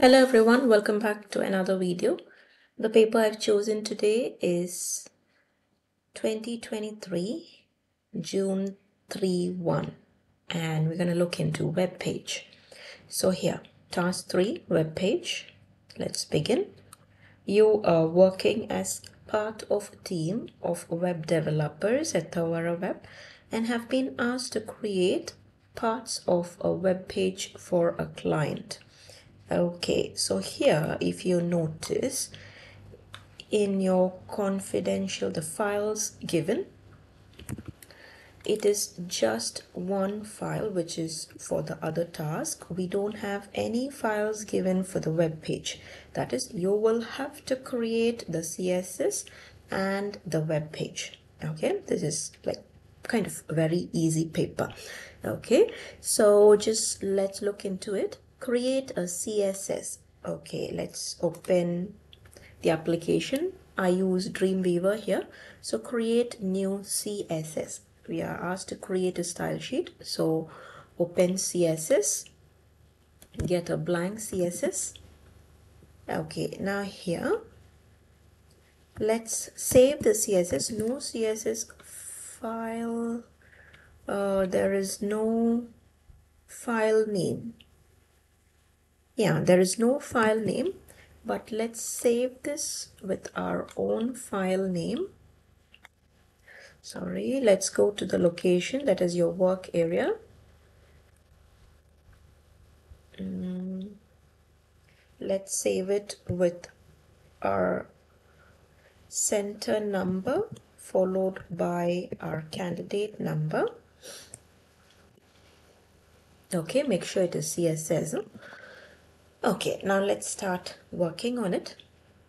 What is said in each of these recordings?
Hello everyone, welcome back to another video. The paper I've chosen today is 2023 June 3 1 and we're going to look into web page. So here, task 3 web page. Let's begin. You are working as part of a team of web developers at Tawara Web and have been asked to create parts of a web page for a client okay so here if you notice in your confidential the files given it is just one file which is for the other task. We don't have any files given for the web page. That is you will have to create the css and the web page. Okay this is like kind of very easy paper. Okay so just let's look into it create a css okay let's open the application. I use dreamweaver here. So create new css we are asked to create a style sheet. So open css get a blank css okay now here. Let's save the css no css file. Uh, there is no file name yeah there is no file name but let's save this with our own file name. Sorry let's go to the location that is your work area. Mm, let's save it with our center number followed by our candidate number. Okay make sure it is css Okay, now let's start working on it.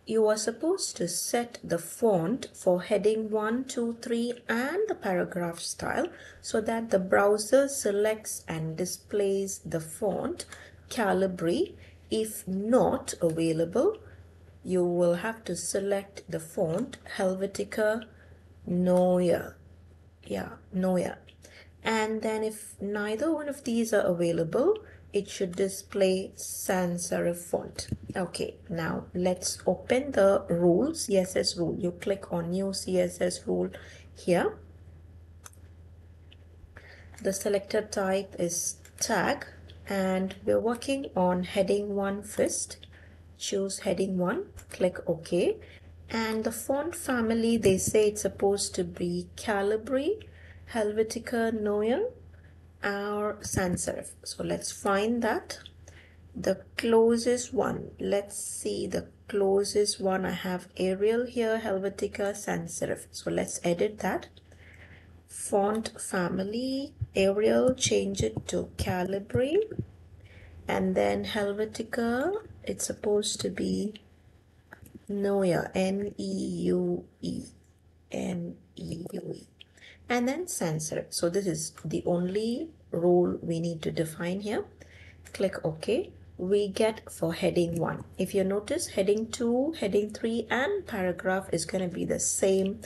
You are supposed to set the font for heading 1, 2, 3 and the paragraph style so that the browser selects and displays the font Calibri. If not available, you will have to select the font Helvetica Neue. Yeah, Neue. And then if neither one of these are available, it should display sans serif font okay now let's open the rule css rule. You click on new css rule here. The selected type is tag and we're working on heading one first. Choose heading one click ok. And the font family they say it's supposed to be calibri helvetica neue our sans serif so let's find that. The closest one. Let's see the closest one. I have arial here helvetica sans serif so let's edit that. Font family arial change it to calibri and then helvetica it's supposed to be neue n-e-u-e n-e-u-e and then serif. So this is the only rule we need to define here. Click OK. We get for heading 1. If you notice heading 2, heading 3 and paragraph is going to be the same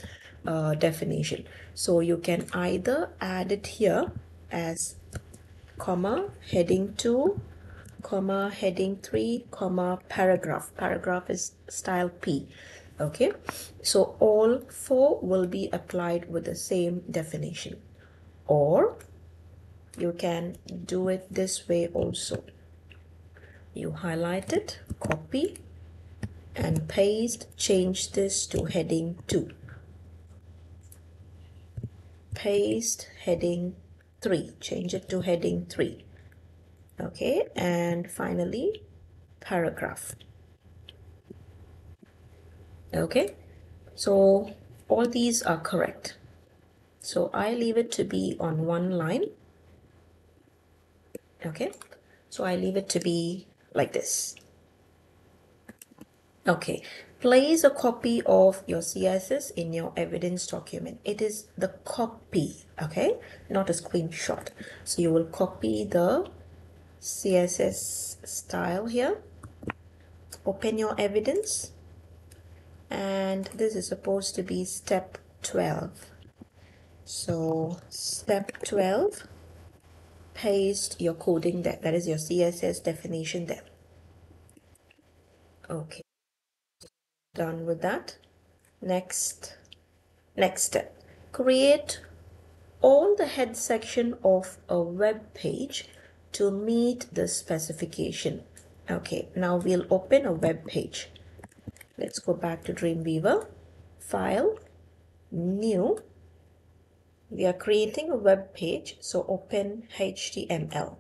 uh, definition. So you can either add it here as comma heading 2 comma heading 3 comma paragraph paragraph is style p okay? So all four will be applied with the same definition. Or you can do it this way also. You highlight it copy and paste change this to heading 2 paste heading 3 change it to heading 3 okay? And finally paragraph okay? So all these are correct. So I leave it to be on one line. Okay? So I leave it to be like this. Okay. Place a copy of your CSS in your evidence document. It is the copy okay? Not a screenshot. So you will copy the CSS style here. Open your evidence and this is supposed to be step 12 so step 12 paste your coding there that is your css definition there okay. Done with that. Next next step. Create all the head section of a web page to meet the specification. Okay now we'll open a web page let's go back to dreamweaver. File new. We are creating a web page so open html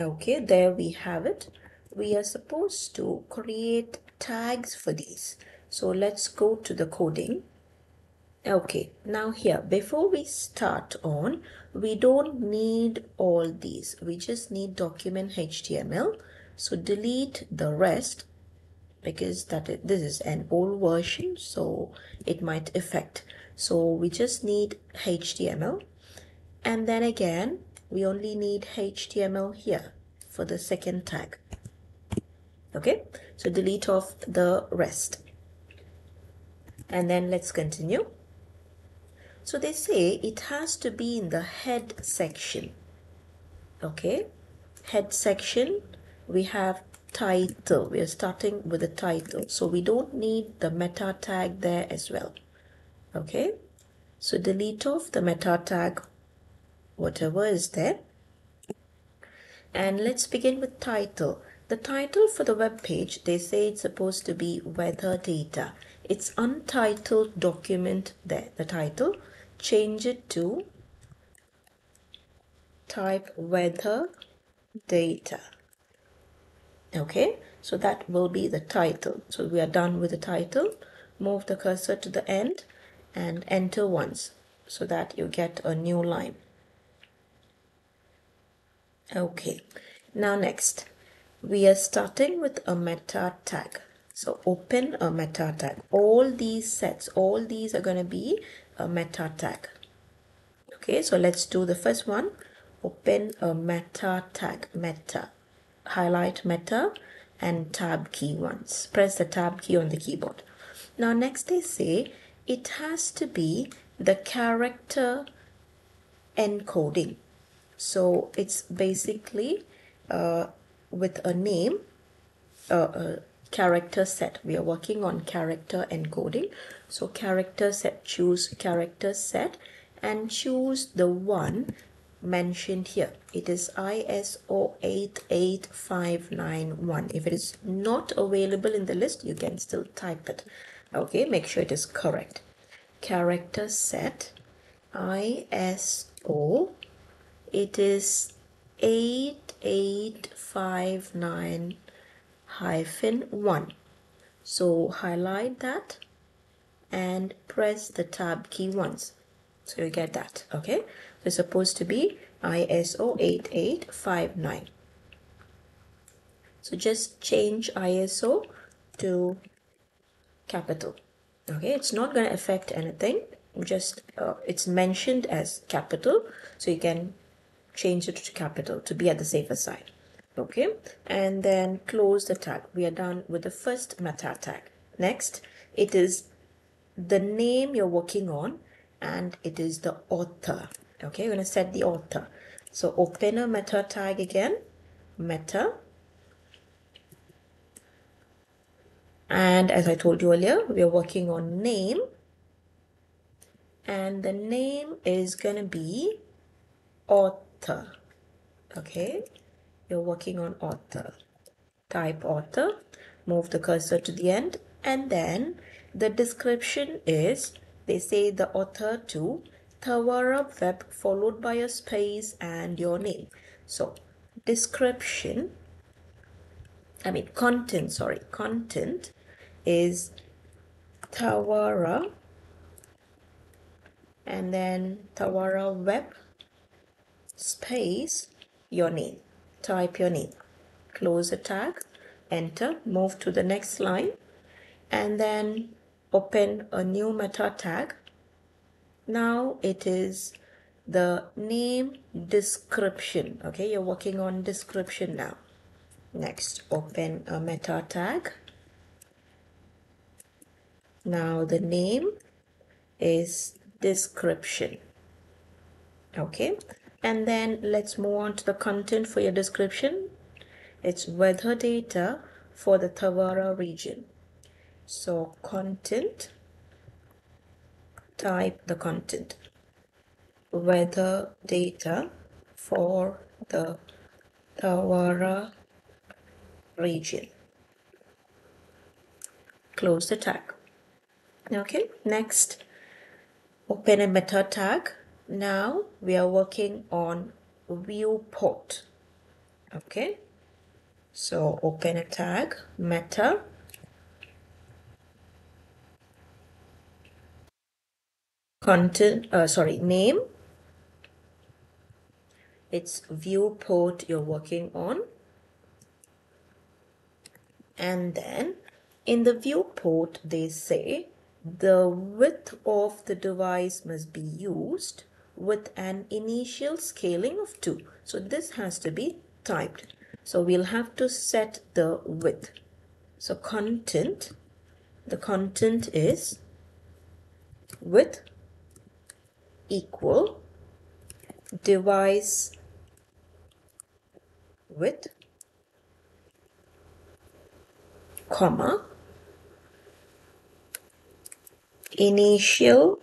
okay there we have it. We are supposed to create tags for these. So let's go to the coding. Okay now here before we start on we don't need all these. We just need document html so delete the rest because that is, this is an old version so it might affect. So we just need html and then again we only need html here for the second tag. Okay? So delete off the rest. And then let's continue. So they say it has to be in the head section. Okay? Head section we have title. We are starting with the title. So we don't need the meta tag there as well. Okay? So delete off the meta tag whatever is there. And let's begin with title. The title for the web page they say it's supposed to be weather data. It's untitled document there the title. Change it to type weather data okay so that will be the title. So we are done with the title. Move the cursor to the end and enter once so that you get a new line. Okay now next. We are starting with a meta tag. So open a meta tag. All these sets all these are going to be a meta tag. Okay so let's do the first one. Open a meta tag meta highlight meta and tab key once. Press the tab key on the keyboard. Now next they say it has to be the character encoding. So it's basically uh, with a name, uh, a character set. We are working on character encoding. So character set, choose character set and choose the one mentioned here. It is ISO 88591. If it is not available in the list, you can still type it. Okay, make sure it is correct. Character set ISO. It is 8859 hyphen 1. So highlight that and press the tab key once. So you get that, okay? Is supposed to be ISO 8859. So just change ISO to capital. Okay, it's not going to affect anything. Just uh, it's mentioned as capital, so you can change it to capital to be at the safer side. Okay, and then close the tag. We are done with the first meta tag. Next, it is the name you're working on and it is the author okay we're going to set the author so open a meta tag again. Meta. And as I told you earlier we are working on name. And the name is going to be author okay you're working on author type author move the cursor to the end and then the description is they say the author to Tawara web followed by a space and your name. So description, I mean content, sorry, content is Tawara and then Tawara web space your name. Type your name. Close the tag, enter, move to the next line and then open a new meta tag now it is the name description. Okay you're working on description now. Next open a meta tag. Now the name is description. Okay and then let's move on to the content for your description. It's weather data for the Tawara region. So content, type the content, weather data for the Tawara region. Close the tag. Okay, next, open a meta tag. Now we are working on viewport. Okay, so open a tag, meta, content, uh, sorry, name. It's viewport you're working on. And then in the viewport, they say the width of the device must be used with an initial scaling of 2. So this has to be typed. So we'll have to set the width. So content, the content is width equal device width comma initial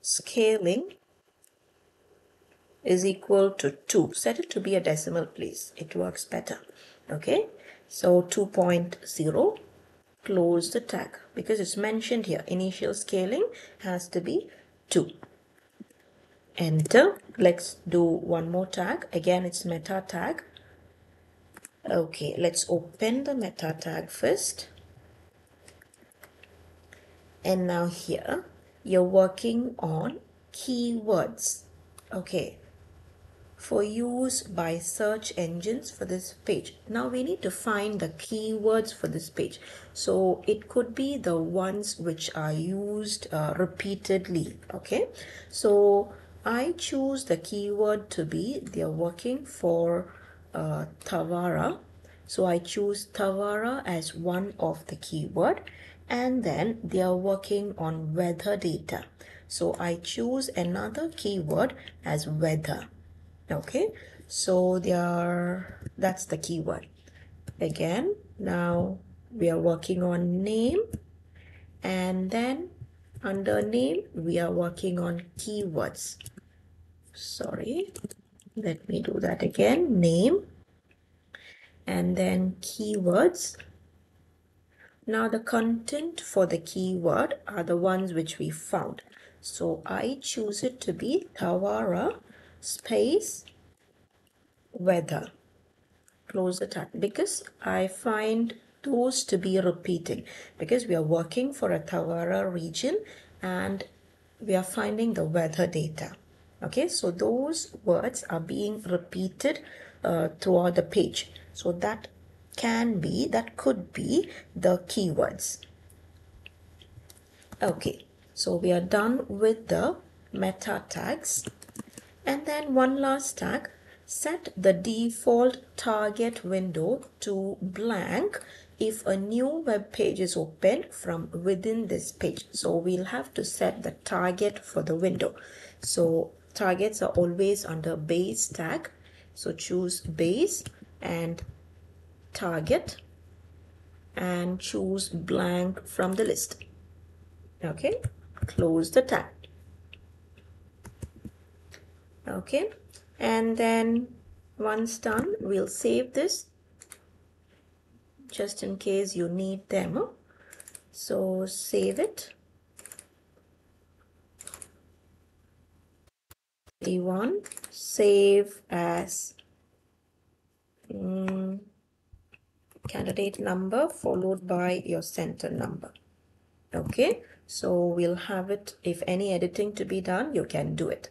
scaling is equal to 2. Set it to be a decimal place. It works better. Okay. So 2.0 close the tag because it's mentioned here. Initial scaling has to be 2. Enter. Let's do one more tag. Again, it's meta tag. Okay, let's open the meta tag first. And now here, you're working on keywords. Okay, for use by search engines for this page. Now we need to find the keywords for this page. So it could be the ones which are used uh, repeatedly. Okay, so I choose the keyword to be they're working for uh, Tawara. So I choose Tawara as one of the keyword and then they are working on weather data. So I choose another keyword as weather okay so there are that's the keyword again now we are working on name and then under name we are working on keywords. Sorry let me do that again. Name and then keywords. Now the content for the keyword are the ones which we found. So I choose it to be Tawara space weather. Close the tab. Because I find those to be repeating. Because we are working for a Tawara region and we are finding the weather data. Okay so those words are being repeated uh, throughout the page. So that can be that could be the keywords. Okay so we are done with the meta tags and then one last tag, set the default target window to blank if a new web page is opened from within this page. So we'll have to set the target for the window. So targets are always under base tag. So choose base and target and choose blank from the list. Okay, close the tag okay. And then once done we'll save this just in case you need them so save The one. Save as mm, candidate number followed by your center number. Okay. So we'll have it. If any editing to be done you can do it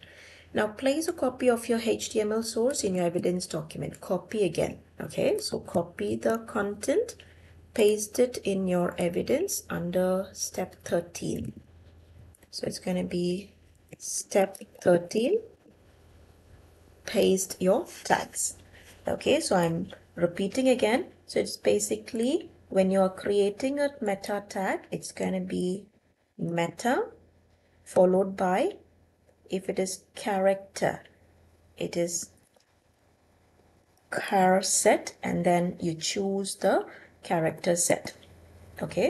now place a copy of your HTML source in your evidence document. Copy again. Okay, so copy the content, paste it in your evidence under step 13. So it's going to be step 13. Paste your tags. Okay, so I'm repeating again. So it's basically when you're creating a meta tag, it's going to be meta followed by if it is character it is char set and then you choose the character set okay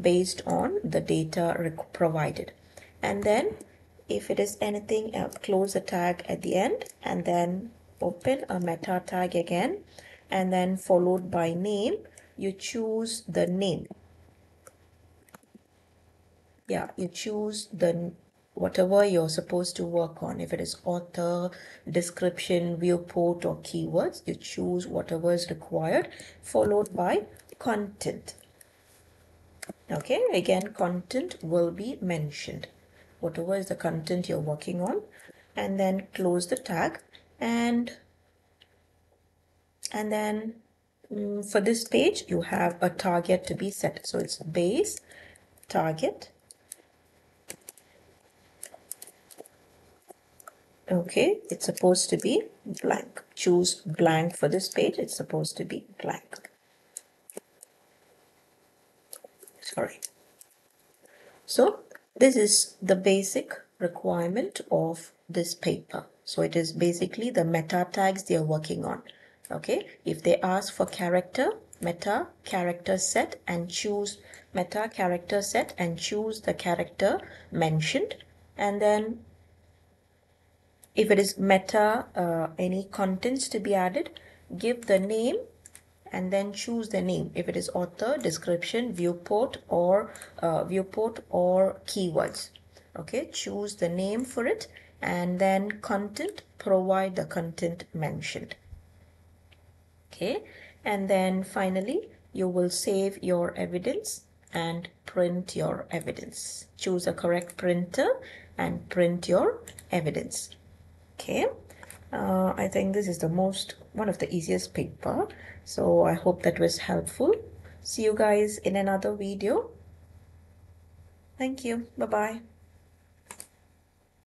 based on the data provided. And then if it is anything else close the tag at the end and then open a meta tag again and then followed by name you choose the name. Yeah you choose the whatever you're supposed to work on if it is author description viewport or keywords you choose whatever is required followed by content. Okay again content will be mentioned. Whatever is the content you're working on and then close the tag and and then mm, for this page you have a target to be set. So it's base target okay it's supposed to be blank. Choose blank for this page. It's supposed to be blank. Sorry. So this is the basic requirement of this paper. So it is basically the meta tags they are working on. Okay if they ask for character meta character set and choose meta character set and choose the character mentioned. And then if it is meta, uh, any contents to be added, give the name and then choose the name. If it is author, description, viewport or uh, viewport or keywords. Okay, choose the name for it and then content, provide the content mentioned. Okay, and then finally you will save your evidence and print your evidence. Choose a correct printer and print your evidence okay. Uh, I think this is the most one of the easiest paper. So I hope that was helpful. See you guys in another video. Thank you. Bye bye